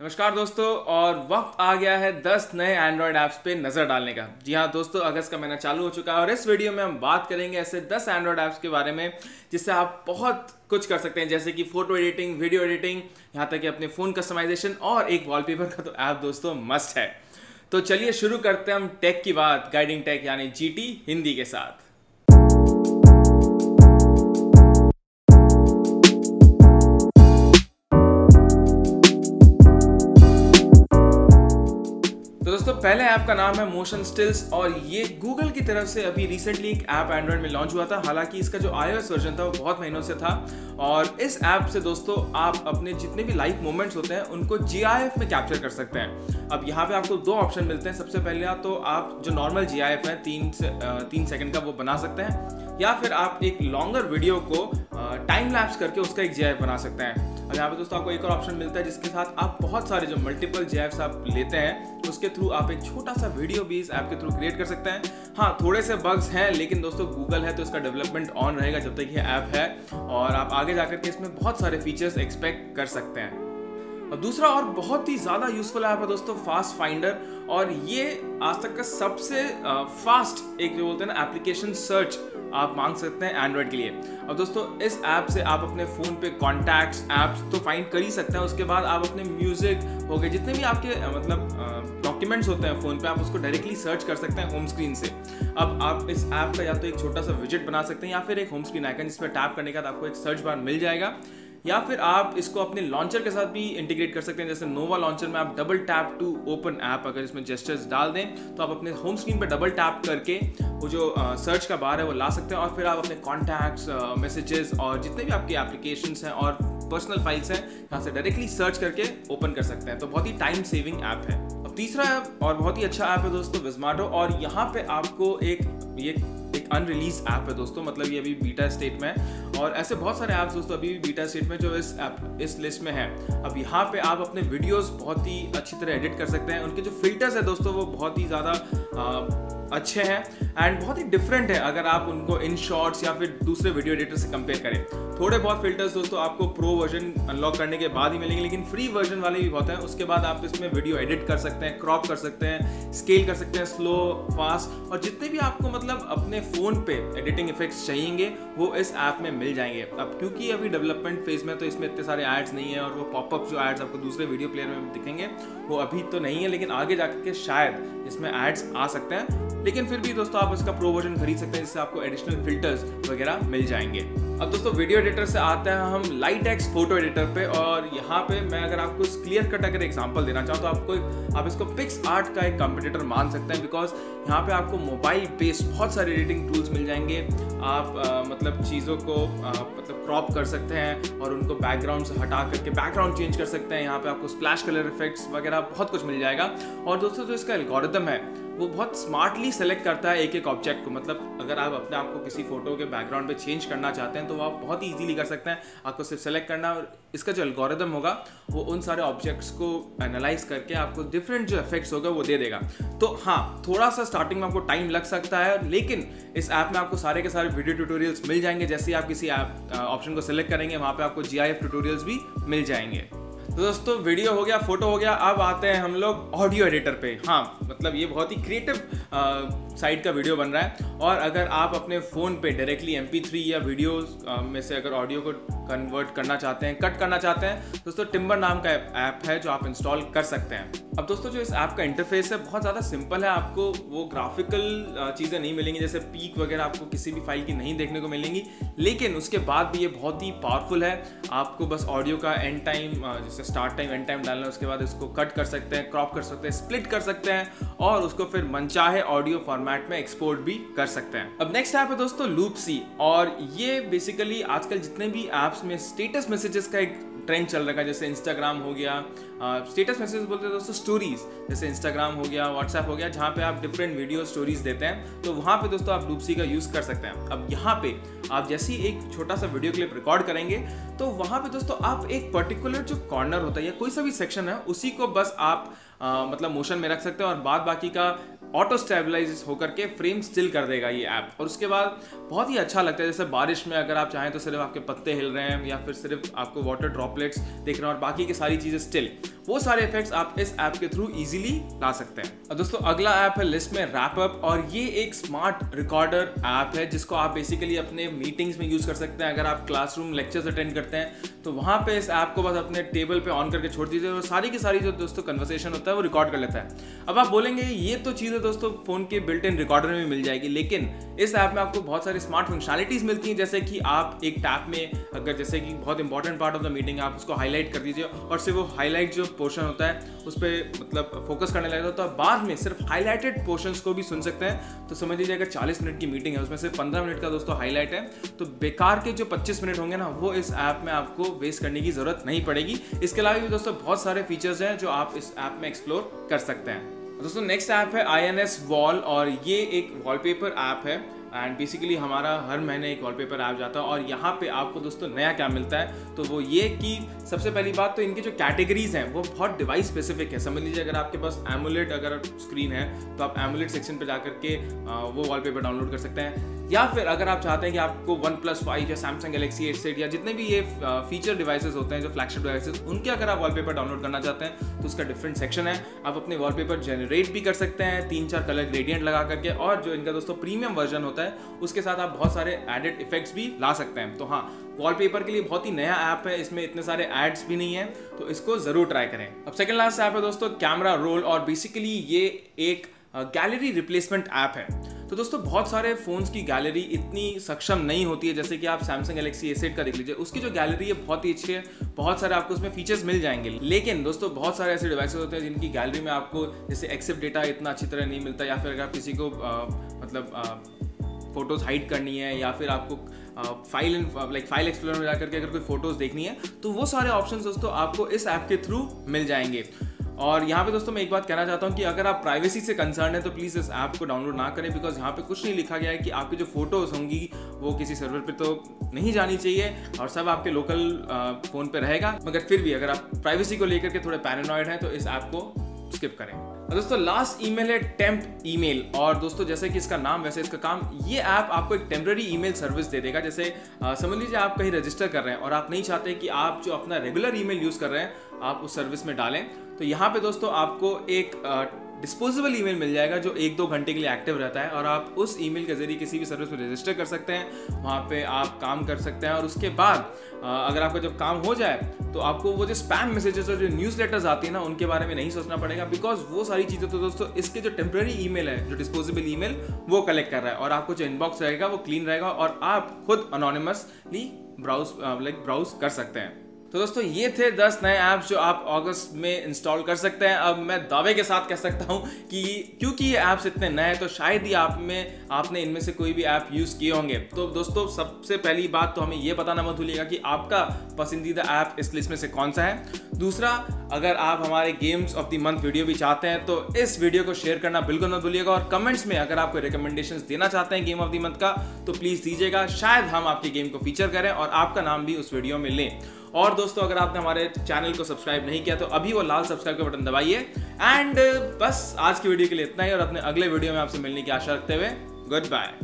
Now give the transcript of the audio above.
नमस्कार दोस्तों, और वक्त आ गया है 10 नए एंड्रॉयड ऐप्स पे नज़र डालने का। जी हाँ दोस्तों अगस्त का महीना चालू हो चुका है, और इस वीडियो में हम बात करेंगे ऐसे 10 एंड्रॉयड ऐप्स के बारे में, जिससे आप बहुत कुछ कर सकते हैं, जैसे कि फ़ोटो एडिटिंग वीडियो एडिटिंग यहाँ तक कि अपने फ़ोन कस्टमाइजेशन और एक वॉलपेपर का तो ऐप दोस्तों मस्ट है। तो चलिए शुरू करते हैं हम टेक की बात गाइडिंग टेक यानी GT हिंदी के साथ। दोस्तों, पहले ऐप का नाम है मोशन स्टिल्स और ये गूगल की तरफ़ से अभी रिसेंटली एक ऐप एंड्रॉइड में लॉन्च हुआ था। हालाँकि इसका जो आईओएस वर्जन था, वो बहुत महीनों से था। और इस ऐप से दोस्तों, आप अपने जितने भी लाइव मोमेंट्स होते हैं, उनको जी में कैप्चर कर सकते हैं। अब यहाँ पे आपको दो ऑप्शन मिलते हैं। सबसे पहले तो आप जो नॉर्मल जी है, तीन से तीन सेकेंड का वो बना सकते हैं। या फिर आप एक लॉन्गर वीडियो को टाइम लैप्स करके उसका एक जी बना सकते हैं। अब यहाँ पे दोस्तों आपको एक और ऑप्शन मिलता है जिसके साथ आप बहुत सारे जो मल्टीपल जे आप लेते हैं, उसके थ्रू आप एक छोटा सा वीडियो भी इस ऐप के थ्रू क्रिएट कर सकते हैं। हाँ थोड़े से बग्स हैं, लेकिन दोस्तों गूगल है तो इसका डेवलपमेंट ऑन रहेगा जब तक ये ऐप है, और आप आगे जाकर के इसमें बहुत सारे फीचर्स एक्सपेक्ट कर सकते हैं। और दूसरा और बहुत ही ज़्यादा यूजफुल ऐप है दोस्तों फास्ट फाइंडर और ये आज तक का सबसे फास्ट एक जो बोलते हैं ना एप्लीकेशन सर्च आप मांग सकते हैं एंड्रॉयड के लिए। अब दोस्तों, इस ऐप से आप अपने फ़ोन पे कॉन्टैक्ट्स ऐप्स तो फाइंड कर ही सकते हैं। उसके बाद आप अपने म्यूज़िक हो गए, जितने भी आपके मतलब डॉक्यूमेंट्स होते हैं फ़ोन पे, आप उसको डायरेक्टली सर्च कर सकते हैं होम स्क्रीन से। अब आप इस ऐप का या तो एक छोटा सा विज़िट बना सकते हैं या फिर एक होम स्क्रीन आइकन जिस पर टैप करने का आपको एक सर्च बार मिल जाएगा। या फिर आप इसको अपने लॉन्चर के साथ भी इंटीग्रेट कर सकते हैं। जैसे नोवा लॉन्चर में आप double tap to open app अगर इसमें जेस्टर्स डाल दें तो आप अपने होम स्क्रीन पर डबल टैप करके वो जो सर्च का बार है वो ला सकते हैं। और फिर आप अपने कॉन्टैक्ट्स मैसेजेस और जितने भी आपके एप्लीकेशन हैं और पर्सनल फाइल्स हैं, यहाँ से डायरेक्टली सर्च करके ओपन कर सकते हैं। तो बहुत ही टाइम सेविंग ऐप है। अब तीसरा और बहुत ही अच्छा ऐप है दोस्तों विजमाटो और यहाँ पे आपको एक, ये अनरिलीज ऐप है दोस्तों मतलब ये अभी बीटा स्टेट में है। और ऐसे बहुत सारे ऐप्स दोस्तों अभी भी बीटा स्टेट में जो इस ऐप इस लिस्ट में है। अब यहाँ पे आप अपने वीडियोस बहुत ही अच्छी तरह एडिट कर सकते हैं। उनके जो फिल्टर्स है दोस्तों, वो बहुत ही ज़्यादा अच्छे हैं। एंड बहुत ही डिफरेंट है अगर आप उनको इन शॉर्ट्स या फिर दूसरे वीडियो एडिटर से कंपेयर करें। थोड़े बहुत फिल्टर्स दोस्तों आपको प्रो वर्जन अनलॉक करने के बाद ही मिलेंगे, लेकिन फ्री वर्जन वाले भी बहुत हैं। उसके बाद आप इसमें वीडियो एडिट कर सकते हैं क्रॉप कर सकते हैं स्केल कर सकते हैं स्लो फास्ट और जितने भी आपको मतलब अपने फ़ोन पे एडिटिंग इफेक्ट्स चाहिए वो इस ऐप में मिल जाएँगे। अब क्योंकि अभी डेवलपमेंट फ़ेज़ में तो इसमें इतने सारे एड्स नहीं है, और वो पॉपअप जो एड्स आपको दूसरे वीडियो प्लेयर में दिखेंगे, वो अभी तो नहीं है, लेकिन आगे जाकर के शायद इसमें एड्स आ सकते हैं। लेकिन फिर भी दोस्तों आप इसका प्रो वर्जन खरीद सकते हैं, जिससे आपको एडिशनल फिल्टर्स वगैरह मिल जाएँगे। अब दोस्तों वीडियो एडिटर से आते हैं हम लाइट एक्स फ़ोटो एडिटर पे और यहाँ पे मैं अगर आपको क्लियर कट अगर एग्जांपल देना चाहूँ तो आपको आप इसको पिक्स आर्ट का एक कंपटीटर मान सकते हैं बिकॉज़ यहाँ पे आपको मोबाइल बेस्ड बहुत सारे एडिटिंग टूल्स मिल जाएँगे। आप आ, मतलब चीज़ों को आ, मतलब क्रॉप कर सकते हैं और उनको बैकग्राउंड से हटा करके बैकग्राउंड चेंज कर सकते हैं। यहाँ पे आपको स्प्लैश कलर इफेक्ट्स वगैरह बहुत कुछ मिल जाएगा। और दोस्तों जो इसका एल्गोरिदम है वो बहुत स्मार्टली सेलेक्ट करता है एक एक ऑब्जेक्ट को। मतलब अगर आप अपने आप को किसी फ़ोटो के बैकग्राउंड पे चेंज करना चाहते हैं तो आप बहुत ही कर सकते हैं। आपको सिर्फ़ सेलेक्ट करना और इसका जो एल्गोरिदम होगा, वो उन सारे ऑब्जेक्ट्स को एनालाइज करके आपको डिफरेंट जो इफेक्ट्स होगा, वो दे देगा। तो हाँ थोड़ा सा स्टार्टिंग में आपको टाइम लग सकता है, लेकिन इस ऐप में आपको सारे के सारे वीडियो ट्यूटोरियल्स मिल जाएँगे। जैसे ही आप किसी ऐप ऑप्शन को सिलेक्ट करेंगे, वहाँ पर आपको जी ट्यूटोरियल्स भी मिल जाएँगे। तो दोस्तों वीडियो हो गया फ़ोटो हो गया, अब आते हैं हम लोग ऑडियो एडिटर पे। हाँ मतलब ये बहुत ही क्रिएटिव साइड का वीडियो बन रहा है। और अगर आप अपने फ़ोन पे डायरेक्टली एम या वीडियो में से अगर ऑडियो को कन्वर्ट करना चाहते हैं कट करना चाहते हैं, दोस्तों टिम्बर नाम का ऐप है जो आप इंस्टॉल कर सकते हैं। अब दोस्तों, जो इस ऐप का इंटरफेस है, बहुत ज़्यादा सिंपल है। आपको वो ग्राफिकल चीज़ें नहीं मिलेंगी, जैसे पीक वगैरह आपको किसी भी फ़ाइल की नहीं देखने को मिलेंगी। लेकिन उसके बाद भी ये बहुत ही पावरफुल है। आपको बस ऑडियो का एंड टाइम जैसे स्टार्ट टाइम एंड टाइम डालना है, उसके बाद इसको कट कर सकते हैं क्रॉप कर सकते हैं स्प्लिट कर सकते हैं, और उसको फिर मनचाहे ऑडियो फॉर्मेट में एक्सपोर्ट भी कर सकते हैं। अब नेक्स्ट ऐप है दोस्तों लूपसी और ये बेसिकली आजकल जितने भी ऐप्स में स्टेटस मैसेजेस का एक ट्रेंड चल रखा है जैसे इंस्टाग्राम हो गया स्टेटस मैसेज बोलते हैं दोस्तों स्टोरीज जैसे इंस्टाग्राम हो गया व्हाट्सएप हो गया जहाँ पे आप डिफरेंट वीडियो स्टोरीज देते हैं तो वहाँ पे दोस्तों आप लूपसी का यूज़ कर सकते हैं। अब यहाँ पे आप जैसे ही एक छोटा सा वीडियो क्लिप रिकॉर्ड करेंगे तो वहाँ पे दोस्तों आप एक पर्टिकुलर जो कॉर्नर होता है या कोई सा भी सेक्शन है उसी को बस आप आ, मतलब मोशन में रख सकते हैं और बाद बाकी का ऑटो स्टेबलाइज होकर के फ्रेम स्टिल कर देगा ये ऐप और उसके बाद बहुत ही अच्छा लगता है, जैसे बारिश में अगर आप चाहें तो सिर्फ़ आपके पत्ते हिल रहे हैं या फिर सिर्फ़ आपको वाटर ड्रॉपलेट्स देख रहे हैं और बाकी की सारी चीज़ें स्टिल वो सारे इफेक्ट्स आप इस ऐप के थ्रू इजीली ला सकते हैं। और दोस्तों, अगला ऐप है लिस्ट में रैपअप और ये एक स्मार्ट रिकॉर्डर ऐप है जिसको आप बेसिकली अपने मीटिंग्स में यूज़ कर सकते हैं। अगर आप क्लासरूम लेक्चर्स अटेंड करते हैं तो वहाँ पे इस ऐप को बस अपने टेबल पे ऑन करके छोड़ दीजिए और सारी की सारी जो दोस्तों कन्वर्सेशन होता है वो रिकॉर्ड कर लेता है। अब आप बोलेंगे, ये तो चीज़ें दोस्तों फ़ोन के बिल्ट इन रिकॉर्डर में मिल जाएगी, लेकिन इस ऐप में आपको बहुत सारी स्मार्ट फंक्शनलिटीज मिलती हैं, जैसे कि आप एक टैप में अगर जैसे कि बहुत important part of the meeting आप उसको हाईलाइट कर दीजिए और सिर्फ़ वो हाईलाइट जो पोर्शन होता है, उस पर मतलब फोकस करने लगता है तो आप बाद में सिर्फ़ हाईलाइटेड पोर्शन को भी सुन सकते हैं। तो समझ लीजिए अगर चालीस मिनट की मीटिंग है, उसमें से पंद्रह मिनट का दोस्तों हाईलाइट है तो बेकार के जो पच्चीस मिनट होंगे ना, वो इस ऐप में आपको वेस्ट करने की ज़रूरत नहीं पड़ेगी। इसके अलावा भी दोस्तों बहुत सारे फीचर्स हैं जो आप इस ऐप में एक्सप्लोर कर सकते हैं। दोस्तों नेक्स्ट ऐप है आई एन एस वॉल और ये एक वॉलपेपर ऐप है। एंड बेसिकली हमारा हर महीने एक वॉलपेपर ऐप जाता है और यहाँ पे आपको दोस्तों नया क्या मिलता है? तो वो ये कि सबसे पहली बात तो इनकी जो कैटेगरीज हैं, वो बहुत डिवाइस स्पेसिफिक है। समझ लीजिए, अगर आपके पास एमुलेट अगर स्क्रीन है तो आप एमुलेट सेक्शन पर जा करके वो वॉलपेपर डाउनलोड कर सकते हैं। या फिर अगर आप चाहते हैं कि आपको वन प्लस फाइव या सैमसंग गलेक्सी एट सेट या जितने भी ये फीचर डिवाइसेस होते हैं, जो फ्लैगशिप डिवाइसेस उनके अगर आप वॉलपेपर डाउनलोड करना चाहते हैं तो उसका डिफरेंट सेक्शन है। आप अपने वॉलपेपर जनरेट भी कर सकते हैं, तीन चार कलर ग्रेडियंट लगा करके, और जो इनका दोस्तों प्रीमियम वर्जन होता है, उसके साथ आप बहुत सारे एडेड इफेक्ट्स भी ला सकते हैं। तो हाँ वॉलपेपर के लिए बहुत ही नया ऐप है, इसमें इतने सारे एड्स भी नहीं है तो इसको ज़रूर ट्राई करें। अब सेकंड लास्ट ऐप है दोस्तों कैमरा रोल और बेसिकली ये एक गैलरी रिप्लेसमेंट ऐप है। तो दोस्तों, बहुत सारे फोन्स की गैलरी इतनी सक्षम नहीं होती है, जैसे कि आप सैमसंग गैलेक्सी एसेट का देख लीजिए। उसकी जो गैलरी है, बहुत ही अच्छी है। बहुत सारे आपको उसमें फीचर्स मिल जाएँगे। लेकिन दोस्तों, बहुत सारे ऐसे डिवाइसेस होते हैं, जिनकी गैलरी में आपको जैसे एक्सेप्ट डेटा इतना अच्छी तरह नहीं मिलता, या फिर अगर आप किसी को मतलब फ़ोटोज़ हाइड करनी है, या फिर आपको फ़ाइल लाइक फ़ाइल एक्सप्लोर में जाकर के अगर कोई फ़ोटोज़ देखनी है तो वो सारे ऑप्शन दोस्तों, आपको इस ऐप के थ्रू मिल जाएँगे। और यहाँ पे दोस्तों मैं एक बात कहना चाहता हूँ कि अगर आप प्राइवेसी से कंसर्न है तो प्लीज़ इस ऐप को डाउनलोड ना करें बिकॉज़ यहाँ पे कुछ नहीं लिखा गया है कि आपकी जो फ़ोटोज़ होंगी, वो किसी सर्वर पे तो नहीं जानी चाहिए, और सब आपके लोकल फ़ोन पे रहेगा। मगर फिर भी अगर आप प्राइवेसी को लेकर के थोड़े पैरानॉइड हैं तो इस ऐप को स्किप करें। दोस्तों लास्ट ईमेल है टेम्प ईमेल और दोस्तों, जैसे कि इसका नाम, वैसे इसका काम, ये ऐप आपको एक टेम्प्रेरी ईमेल सर्विस दे देगा। जैसे समझ लीजिए आप कहीं रजिस्टर कर रहे हैं और आप नहीं चाहते कि आप जो अपना रेगुलर ईमेल यूज़ कर रहे हैं, आप उस सर्विस में डालें। तो यहाँ पे दोस्तों, आपको एक डिस्पोजेबल ईमेल मिल जाएगा जो एक दो घंटे के लिए एक्टिव रहता है और आप उस ईमेल के ज़रिए किसी भी सर्विस में रजिस्टर कर सकते हैं। वहाँ पे आप काम कर सकते हैं और उसके बाद अगर आपका जब काम हो जाए तो आपको वो जो स्पैम मैसेजेस और जो न्यूज़ लेटर्स आती है ना, उनके बारे में नहीं सोचना पड़ेगा बिकॉज़ वो सारी चीज़ें तो दोस्तों, इसके जो टेम्प्रेरी ईमेल है, जो डिस्पोजेबल ईमेल वो कलेक्ट कर रहा है और आपको जो इनबॉक्स रहेगा, वो क्लीन रहेगा और आप खुद अनोनिमसली ब्राउज लाइक ब्राउज कर सकते हैं। तो दोस्तों, ये थे 10 नए ऐप्स जो आप अगस्त में इंस्टॉल कर सकते हैं। अब मैं दावे के साथ कह सकता हूँ कि क्योंकि ये ऐप्स इतने नए हैं तो शायद ही आप में, आपने इनमें से कोई भी ऐप यूज़ किए होंगे। तो दोस्तों, सबसे पहली बात तो हमें ये बताना मत भूलिएगा कि आपका पसंदीदा ऐप इस लिस्ट में से कौन सा है। दूसरा अगर आप हमारे games of the month video भी चाहते हैं तो इस वीडियो को शेयर करना बिल्कुल मत भूलिएगा और कमेंट्स में अगर आप कोई रिकमेंडेशन देना चाहते हैं गेम ऑफ़ द मंथ का तो प्लीज़ दीजिएगा। शायद हम आपके गेम को फीचर करें और आपका नाम भी उस वीडियो में लें। और दोस्तों, अगर आपने हमारे चैनल को सब्सक्राइब नहीं किया तो अभी वो लाल सब्सक्राइब का बटन दबाइए। एंड बस आज की वीडियो के लिए इतना ही और अपने अगले वीडियो में आपसे मिलने की आशा रखते हुए गुड बाय